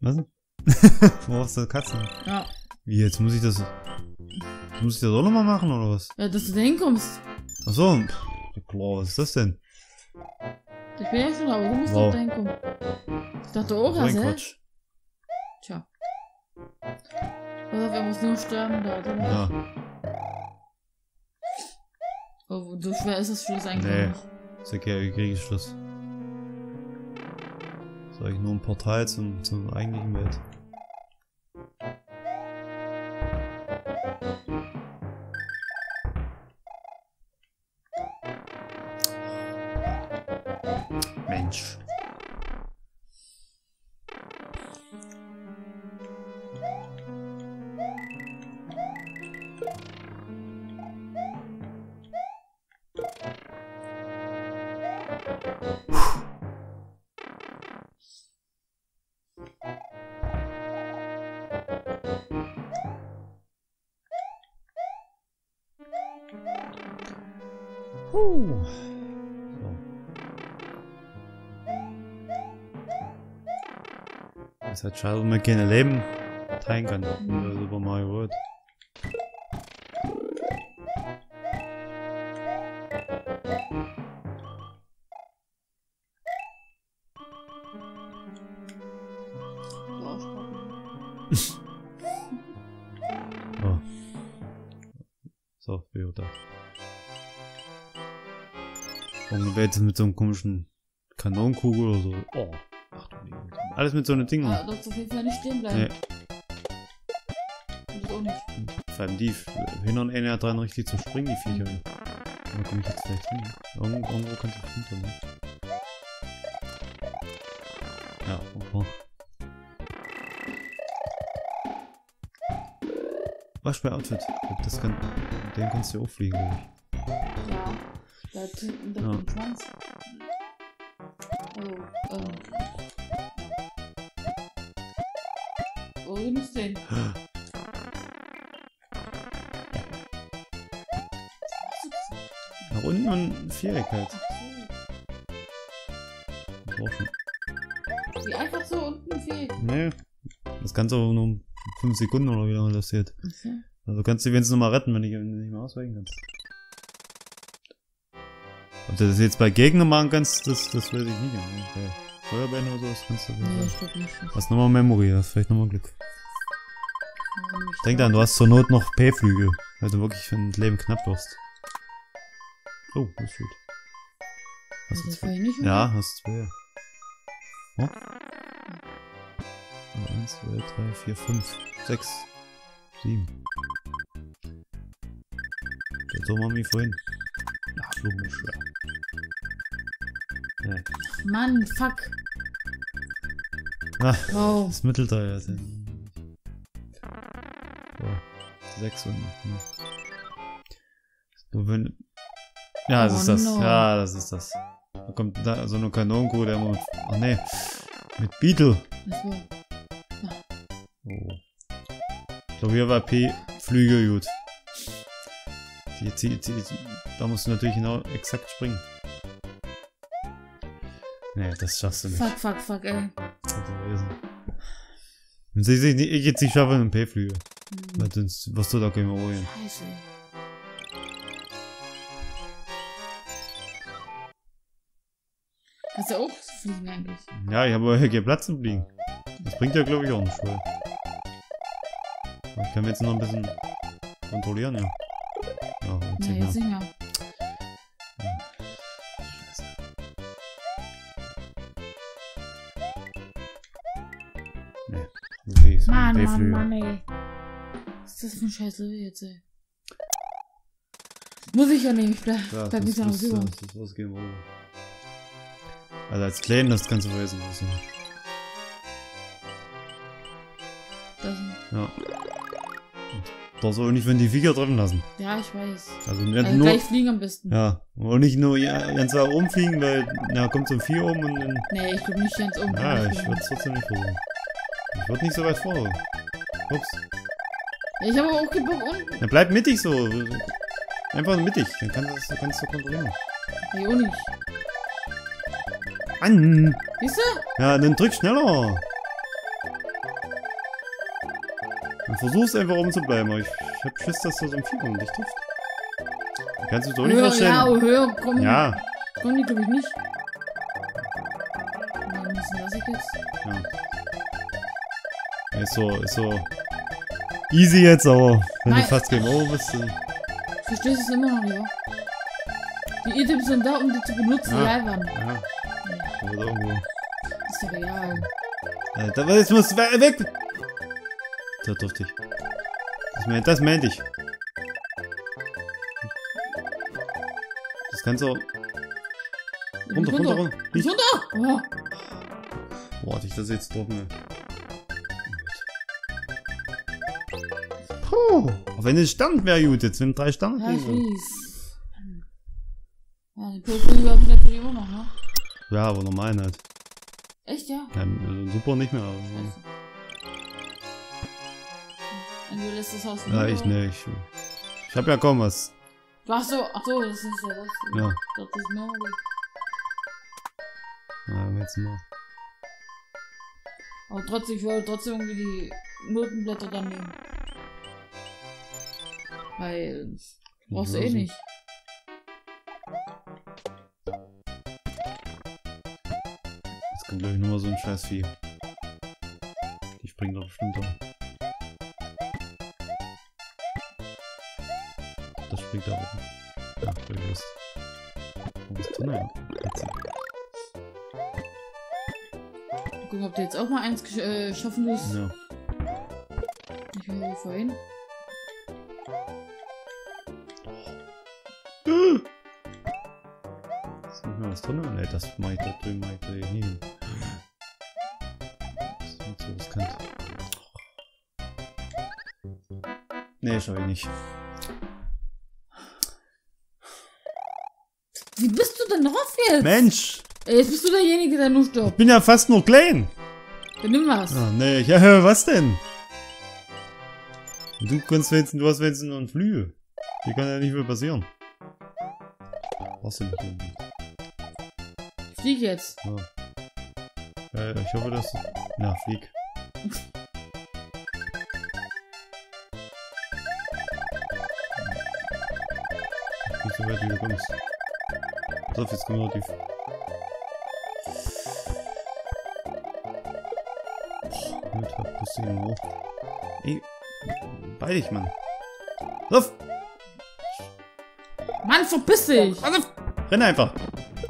Was? Wo hast du Katzen? Ja. Wie, jetzt muss ich das... Muss ich das auch nochmal machen, oder was? Ja, dass du da hinkommst. Achso, klar, was ist das denn? Ich bin ja schon, aber du musst Wow. doch da hinkommen. Ich dachte auch, also, hä? Quatsch. Tja. Pass auf, er muss nur sterben da, oder? Ja, Oh, so schwer ist das Schluss eigentlich Nee. ist okay, ich kriege Schluss. Das ist eigentlich nur ein Portal zum, zum eigentlichen Welt. Mensch. Huh. So. Das ist halt schade, wenn man keine Leben teilen kann. Wie bei Super Mario World. Jetzt mit so einem komischen Kanonenkugel oder so. Oh. Ach. Alles mit so einem Ding. Ah, darfst auf jeden Fall nicht stehen bleiben. Nee, Und auch nicht. vor allem die hindern einen ja dran richtig zu springen, die Viecher. Da komme ich jetzt vielleicht hin. Irgendwo, irgendwo kannst du hinter, ne? Ja, okay. Waschbär-Outfit. Das kann, den kannst du auch fliegen, glaub ich. Ja. Da hinten doch Ja. Schwanz. Also, ähm. Wo nimmst du den? Nach unten und Viereck halt. Wie einfach so unten fehlt. Nee. Das Ganze aber nur um 5 Sekunden oder wie lange das geht. Okay. Also kannst du wenigstens noch mal retten, wenn du nicht mehr ausweichen kannst. Ob du das jetzt bei Gegnern machen kannst, das, das weiß ich nicht. Bei Feuerbären oder so, das kannst du Nee, Fall. ich glaube nicht. Hast nochmal Memory, hast vielleicht nochmal Glück. Denk dann, du hast zur Not noch P-Flügel, weil du wirklich für ein Leben knapp wirst. Oh, das ist gut. Hast du du das zwei? nicht? Ja, hast zwei. Oh. Eins, zwei, drei, vier, fünf, sechs, sieben. So machen wir vorhin. Ach, Blumen ist schwer. Nee. Mann, fuck. Ah, Wow. das Mittelteil. Also. So, sechs und. Hm. So, wenn, ja, das Oh ist das. no. Ja, das ist das. Da kommt da so eine Kanonenkugel, der immer mit. Ach nee. Mit Beetle. Das war. Oh. Ich glaube, hier war P Flügel gut. Die, die, die, da musst du natürlich genau exakt springen. Nee, das schaffst du nicht. Fuck, fuck, fuck, ey. Das ist nicht, ich jetzt nicht schaffe, einen P-Flügel. Hm. Weil sonst wirst du da kein holen. Scheiße. Hast du auch zu fliegen eigentlich? Ja, ich habe hier keinen Platz zum Fliegen. Das bringt ja, glaube ich, auch nicht viel. Aber Ich kann jetzt noch ein bisschen kontrollieren, ja. Ja, Nee, nicht jetzt mehr. Mann, ein Mann. Mann, ey. Was ist das für ein scheiß Level jetzt, ey? Muss ich ja nicht, ich bleib, Ja, bleib nicht das, noch das, über. das, das, das Game Over. Also als Kleinen, das kannst du vergessen. Das ist, Das, ja. Darfst auch nicht von die Viecher treffen lassen. ja, ich weiß. Also nicht Also nur. gleich fliegen am besten. Ja. Und nicht nur ja, ganz da rumfliegen, weil na, kommt so ein Vieh um und dann. Nee, ich glaube nicht ganz oben. Ja, ich würde es trotzdem nicht versuchen. Ich würde nicht so weit vor. Ups. Ich habe aber auch keinen Bock unten. Na, bleib mittig so. Einfach mittig, dann kannst du das kannst du kontrollieren. Nee, auch nicht. Mann! Siehst du? Ja, dann drück schneller. versuch's einfach oben zu bleiben, aber ich, ich hab Schiss, dass da so ein Vieh um dich trifft. Kannst du doch nicht verstehen. ja, oh, höher kommen, Ja, kommen die, glaube ich, nicht. Dann müssen lasse ich jetzt. ja. Ist so, ist so easy jetzt, aber wenn Nein. du fast Game Over bist, dann, Ich verstehe es immer noch, ja. Die Items sind da, um die zu benutzen, Ja. Alban. ja, da wird irgendwo. Ist doch egal. Äh, da, jetzt muss we- weg! Da durfte ich. Das, mein, das meinte ich. Das kannst du. Runter, runter, runter. Nicht Nicht. runter! Oh, Boah, hatte ich das jetzt drauf, ne? Puh. Auch wenn es Stern wäre gut, jetzt sind drei Sterne. ja, ich weiß. Ja, die Purple habe ich natürlich immer noch, ne? ja, aber normal nicht. Echt, ja? Ja, also super nicht mehr. Aber, Scheiße. Und du lässt das Haus ja, ich ne, ich. Ich hab ja kaum was. Du hast so, ach so, das ist ja das. Ja. Das ist Norway. Ja, jetzt mal. Aber trotzdem, ich wollte trotzdem irgendwie die Notenblätter dann nehmen. Weil, brauchst du eh nicht. Jetzt kommt glaube ich nur so ein scheiß Vieh. Die springt doch bestimmt auch. Das springt da oben. Ja, voll Lust. Wo ist drin? Ja, jetzt. Guck, habt ihr jetzt auch mal eins gesch äh, schaffen müssen? Ja. Ich will vorhin. Das mach ich da drüben, mach ich da nie hin. Das ist nicht so riskant. Nee, schau ich nicht. Wie bist du denn drauf jetzt? Mensch! Ey, jetzt bist du derjenige, der nur Ich stirbt. bin ja fast nur klein! Dann nimm was. Ah, nee, ja, was denn? Du kannst wenigstens, du hast wenigstens einen Flügel. Hier kann ja nicht viel passieren. Du nicht unbedingt. Ich flieg jetzt. Ja. Äh, ich hoffe, dass du... Na, flieg. Nicht so weit, wie du kommst. So, jetzt kommen wir die... Gut, hab das Ding hoch. Ey, bei dich, Mann. Lauf! Mann, verpiss dich! Renne einfach!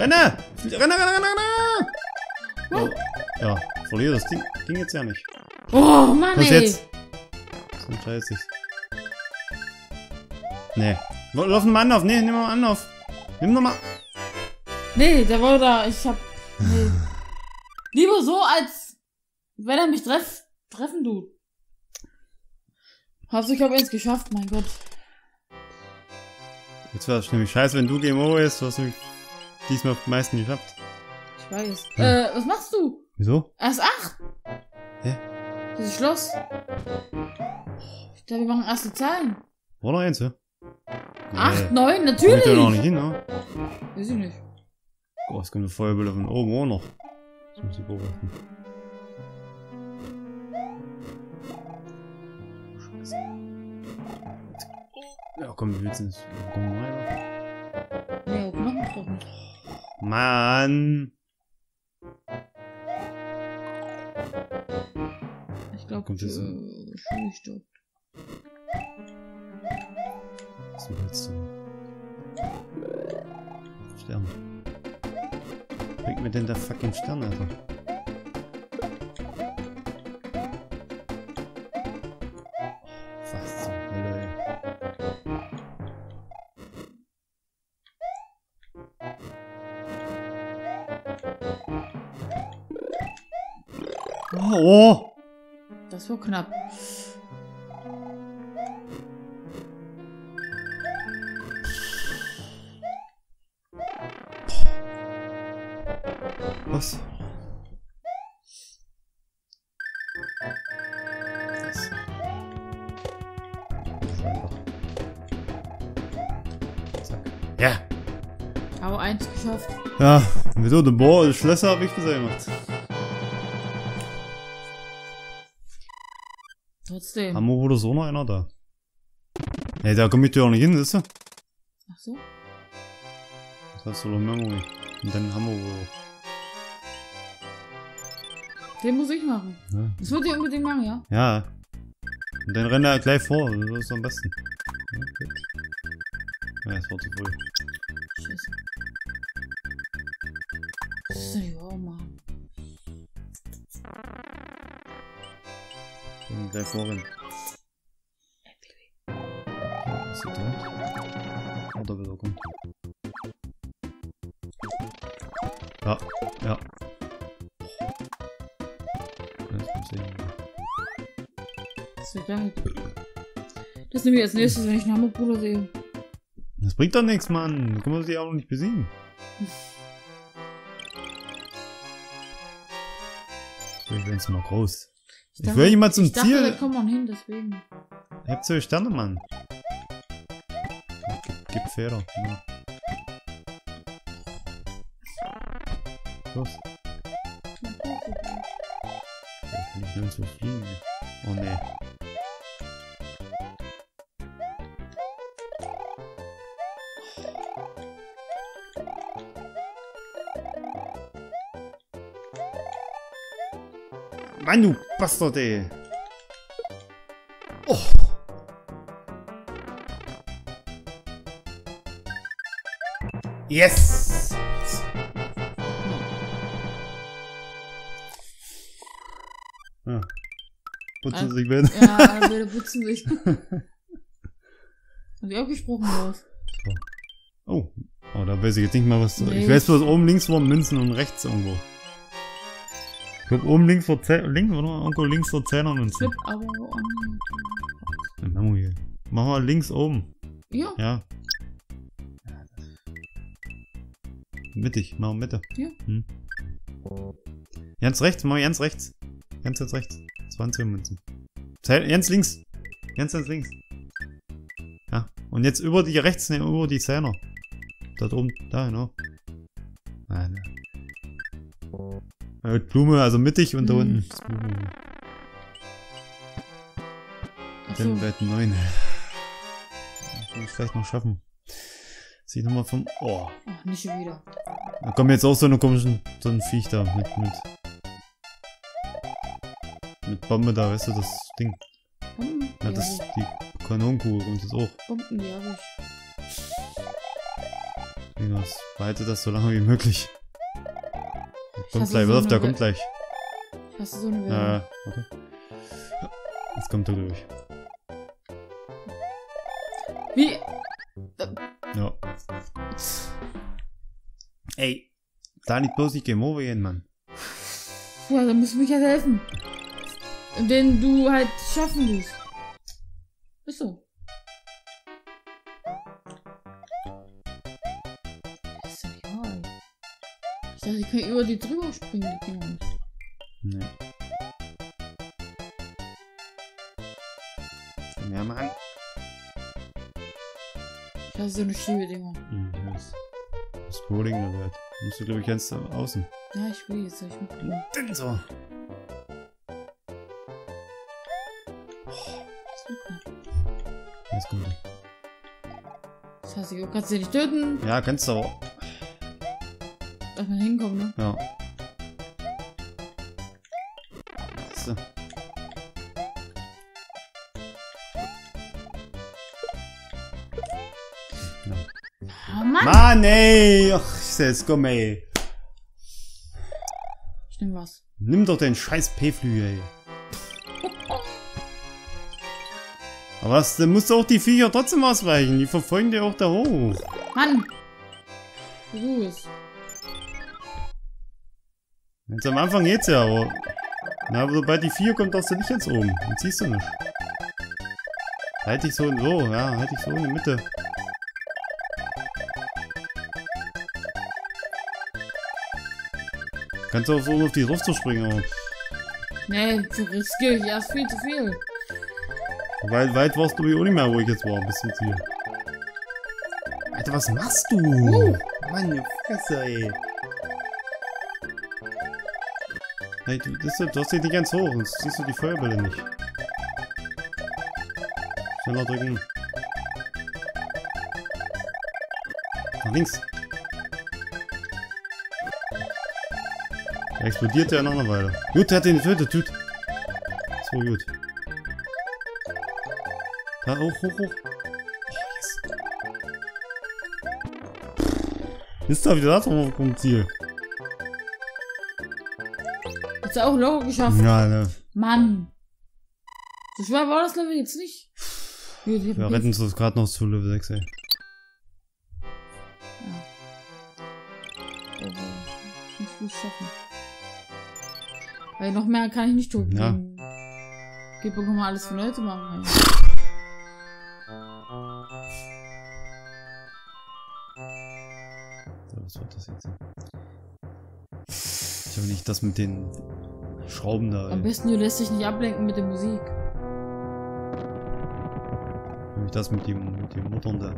Renne! Renne, renne, renne, renne! Oh, ja, verliere das Ding, Ding jetzt ja nicht. Oh, Mann, Was ey! jetzt? So scheiße. Nee. Lauf einen Mann auf. Nee, nimm mal einen Anlauf. Nimm noch mal. Nee, der war da, ich hab. Nee. Lieber so, als wenn er mich treff, treffen tut. Hauptsache, ich hab eins geschafft, mein Gott. Jetzt wäre es nämlich scheiße, wenn du Game Over ist. Du hast nämlich diesmal am meisten geschafft. Ich weiß. Hm. Äh, was machst du? Wieso? Erst acht? Hä? Dieses Schloss? Ich dachte, wir machen erste Zahlen. War noch eins, ja? Acht, neun, Kommt natürlich! ja noch nicht hin, ne? Weiß ich nicht. Oh, es kommt eine Feuerbilder von oben auch noch. Das muss ich beobachten. Scheiße. Ja, komm, wir willst nicht. Komm rein. Nee, nicht doch nicht. Mann! Ich glaube, äh, Schule stirbt. Was willst du? Stern. Bringt mir denn der fucking Stern, Alter? Oh! Das war knapp. Was? Das. Ja. Aber eins geschafft. Ja, wieso? Den Bohr, Schlösser habe ich bisher gemacht. Trotzdem. Haben wir oder so noch einer da? Ey, da komm ich dir auch nicht hin, siehst du? Ach so. Das hast du doch Memory. Und dann haben wir wohl. Den muss ich machen. Ja. Das würde ich unbedingt machen, ja? ja. Und dann rennt er gleich vor, das ist am besten. Ja, gut. Ja, das war zu früh. Und gleich vorrennen. Ist sie tot? Oder kommt? Ja, ja. Das wird geil. Das nehme ich als nächstes, wenn ich einen Hammerbruder sehe. Das bringt doch nichts, Mann. Da kann man sie auch noch nicht besiegen. Ich will jetzt mal groß. Ich will jemand zum ich dachte, Ziel. da kommt man hin, deswegen. Ich hab zwei Sterne, Mann. Gib, Feder. Ja. Los. Ja, kann ich nirgendwo fliegen. Oh ne. Mann, du Bastard, ey. Oh. Yes! Ja. Putzen Also- sich mit. Ja, Bilder putzen sich. Hab ich auch gesprochen was? Oh. Oh, da weiß ich jetzt nicht mal was. Nee. Ich weiß bloß oben links war Münzen und rechts irgendwo. Glaube oben links war Zäh links, oder? Irgendwo links war Zehnermünzen. Flip, aber Dann machen wir hier. Machen wir links oben. Ja, Ja. Mittig, machen wir Mitte. Ja. Hm. Ganz rechts, mal ganz rechts. Ganz ganz rechts. 20 Münzen. Zähl- Ganz links. Ganz ganz links. Ja. Und jetzt über die rechts, ne, über die Zähner. Da oben, da, genau. Äh, Blume, also mittig und da Mhm. unten. achso. Dann Welt 9. Kann ich vielleicht noch schaffen. Sieh nochmal vom. Oh. Ach, nicht schon wieder. Da kommt jetzt auch so eine komischen, so ein Viech da mit, mit, mit Bombe da, weißt du, das Ding. Bomben, Ja, das, hab die Kanonenkugel kommt jetzt auch. Bomben, hab ich. Das- behalte das so lange wie möglich. Kommt gleich, so auf, der kommt gleich. Ich hasse so eine Werbung. ja, warte. Jetzt kommt er durch. Wie? Ja. Ey, da nicht bloß nicht Game Over gehen, Mann. Ja, dann musst du mich halt helfen. Den du halt schaffen willst. Ist so. Ich dachte, ich kann über die drüber springen, die Dinger nicht. Nee. Ja, Mann. Ich hasse so eine Schiebedinger. Hm, das das Bowling Welt. Musst du, glaube ich, ganz außen. Ja, ich will jetzt nicht mitgehen. Denn so. Jetzt kommt er. Das heißt, ich kannst du nicht töten, Ja, kannst du aber. Dass man hinkommt, ne? Ja. So. Ah, Mann! Mann, ey! Ach, jetzt komm, ey. Stimmt was. Nimm doch den scheiß P-Flügel, ey. Aber das, dann musst du auch die Viecher trotzdem ausweichen. Die verfolgen dir auch da hoch. Mann! Versuch es. Jetzt am Anfang geht's ja, aber. Na, aber sobald die 4 kommt, darfst du nicht ganz oben. Dann ziehst du nicht. Halt dich so und so, ja, halt dich so in die Mitte. Kannst du auch so auf die drauf zu springen, aber Nee, so riskiere ich erst viel zu viel. weit, weit warst du auch nicht mehr, wo ich jetzt war, bis zum Ziel. Alter, was machst du? Uh. Mann, du Fresse, ey. Hey, du, das, du hast dich nicht ganz hoch, sonst siehst du die Feuerbälle nicht. Schneller drücken. Nach links. Er explodiert ja noch eine Weile. Gut, der hat den getötet, tut. So gut. Da, hoch, hoch, hoch. Oh, yes. Ist da wieder da drauf vom Ziel? Hat's auch locker geschafft. Ja, ne. Mann. So schwer war das Level jetzt nicht. Wir ein retten uns gerade noch zu Level 6, ey. bisschen- aber ich muss viel schaffen. Weil noch mehr kann ich nicht tun. Ja. Mir mal alles von heute machen. Ey. So, was wird das jetzt? Ich habe nicht das mit den Schrauben da. Am Ey. besten du lässt dich nicht ablenken mit der Musik. Nämlich das mit dem, mit den Muttern da.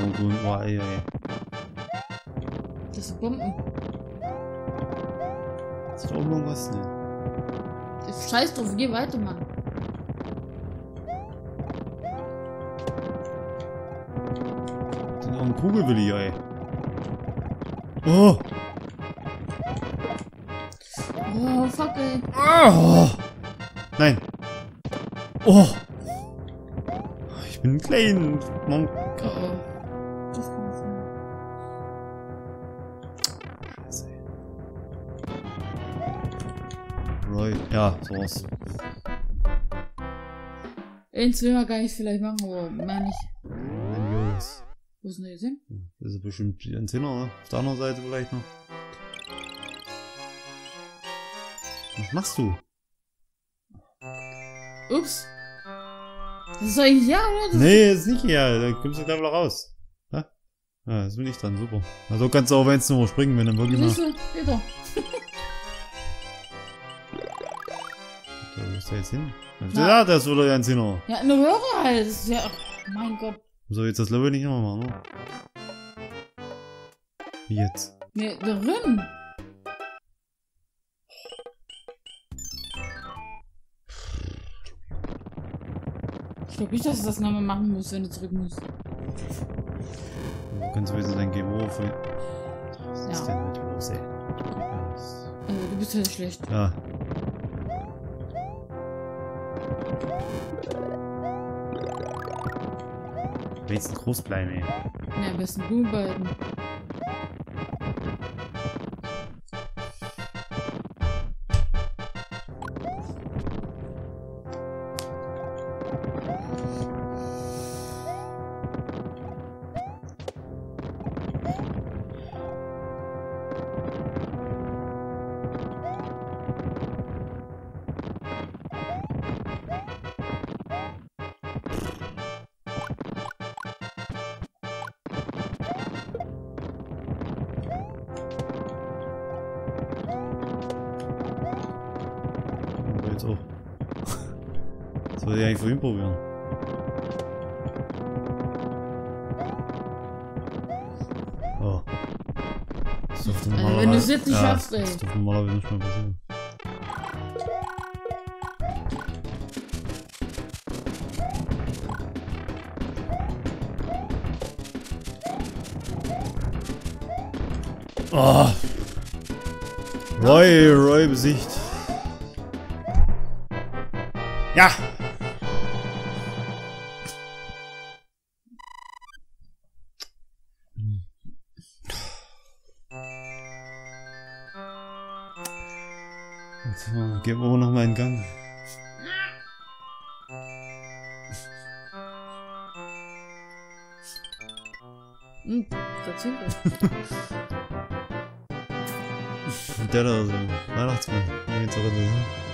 Kann irgendwo ein Ohrei, ey. Das sind Bomben. Ist da oben irgendwas? Ne. Scheiß drauf, geh weiter, Mann. Sind noch ein Kugelwilli, ey. Oh! Oh, fuck, ey. oh! Nein! Oh! Ich bin klein. Mann. Oh, oh. Ja, sowas. Den Zimmer kann ich vielleicht machen, aber mehr nicht. Mein Jungs. Wo ist denn der jetzt hin? Das ist bestimmt ein Zinner, ne? Auf der anderen Seite vielleicht noch. Was machst du? Ups. Das ist doch eigentlich ja, oder? Das Nee, ist nicht hier. Da kommst du gleich wieder raus. Ja, ja das bin ich dran. Super. Also kannst du auch wenn nur springen, wenn dann wirklich mal. Siehst du? Geht doch. ist der jetzt hin? Ja, ja das ist wieder ein Zinner. Ja, eine Hörer halt. Das ist ja. Oh, mein Gott. So, jetzt das Level nicht nochmal machen, ne? Wie jetzt? Nee, drin. Ich glaube nicht, dass du das nochmal machen musst, wenn du zurück musst. Du kannst wenigstens dein Game Over. Was ist Ja. denn mit los, ey? Ja, Also, du bist halt schlecht. Ja. Wenigstens groß bleiben, ey. Ja, am besten du beiden. Aber jetzt auch. Das wollte ich eigentlich vorhin probieren. Oh. Das dürfte Also, normalerweise- wenn du es jetzt nicht ja, schaffst, ey. Das dürfte normalerweise nicht mehr passieren. Oh. Roy, Roy besiegt. Ja! Jetzt mal, geben wir noch mal einen Gang. Hm, das sind wir. Und der da so. Weihnachtsmann. Geht's auch so.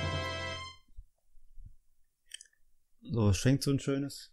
Was schenkt so ein schönes?